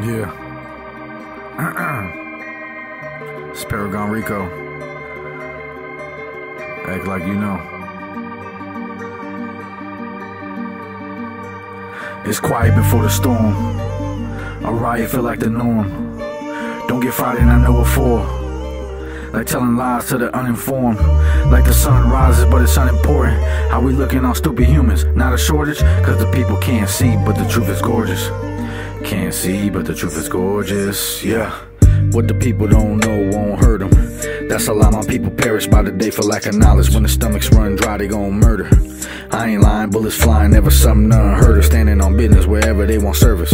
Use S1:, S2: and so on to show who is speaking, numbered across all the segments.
S1: Yeah. Sparagon Rico. Act like you know. It's quiet before the storm. A riot feel like the norm. Don't get frightened, I know what for. Like telling lies to the uninformed. Like the sun rises, but it's unimportant. How we looking on stupid humans? Not a shortage, cause the people can't see, but the truth is gorgeous. Can't see, but the truth is gorgeous, yeah. What the people don't know won't hurt them. That's a lot my people perish by the day for lack of knowledge. When the stomachs run dry, they gon' murder. I ain't lying, bullets flying, never something unheard of. Standing on business wherever they want service.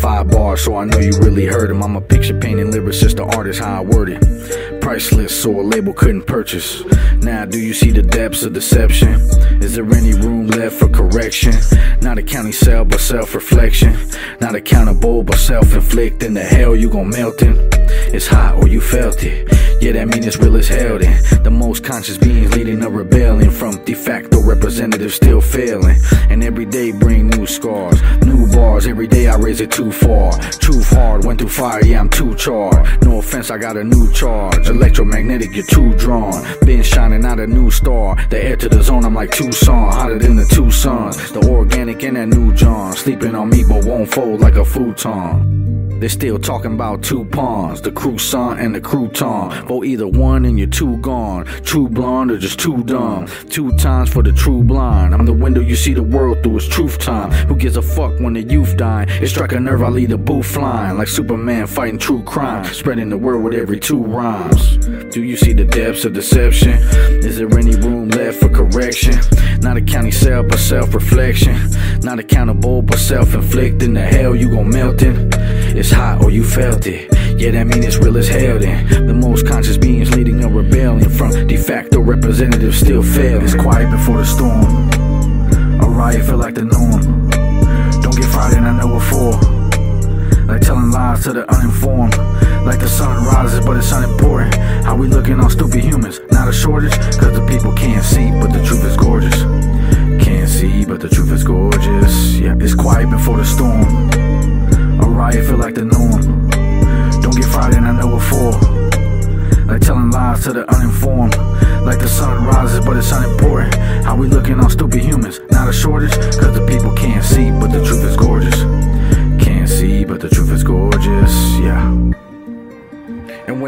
S1: Five bars, so I know you really heard them. I'm a picture painting lyricist, the artist, how I word it. Priceless, so a label couldn't purchase. Now, do you see the depths of deception? Is there any room left for correction? Not a county cell, but self reflection. Not accountable, but self inflicting. The hell you gon' melt in? It's hot or you felt it. Yeah, that mean it's real as hell then. The most conscious beings leading a rebellion from de facto representatives still failing. And every day bring new scars, new bars. Every day I raise it too far. Truth hard, went through fire, yeah, I'm too charged. No offense, I got a new charge. Electromagnetic, you're too drawn. Been shining out a new star. The air to the zone, I'm like Tucson. Hotter than that new John. Sleeping on me, but won't fold like a futon. They're still talking about two pawns, the croissant and the crouton. Vote either one and you're too gone. True blonde or just too dumb. Two times for the true blind. I'm the window you see the world through. It's truth time. Who gives a fuck when the youth dying? It strike a nerve, I leave the booth flying. Like Superman fighting true crime. Spreading the word with every two rhymes. Do you see the depths of deception? Is there any room left for correction? Not a county but self reflection. Not accountable, but self inflicting. The hell you gon' melt in? It's hot or you felt it. Yeah, that mean it's real as hell then. The most conscious beings leading a rebellion from de facto representatives still fail. It's quiet before the storm. A riot feel like the norm. Don't get frightened, I know what for. Like telling lies to the uninformed. Like the sun rises, but it's unimportant. How we looking on stupid humans? Not a shortage, cause the people can't see, but the truth is gorgeous. Can't see, but the truth is gorgeous. Yeah, it's quiet before the storm. A riot feel like the norm. Don't get frightened, I know what for. Like telling lies to the uninformed. Like the sun rises, but it's unimportant. How we looking on stupid humans? Not a shortage, cause the people can't see, but the truth is gorgeous.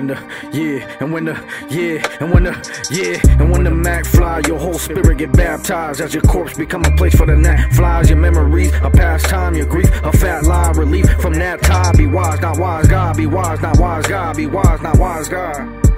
S1: When the, yeah, and when the, yeah, and when the, yeah, and when the Mac fly, your whole spirit get baptized as your corpse become a place for the gnat flies. Your memories, a pastime, your grief, a fat lie, relief from that tie. Be wise, not wise, God. Be wise, not wise, God. Be wise, not wise, God.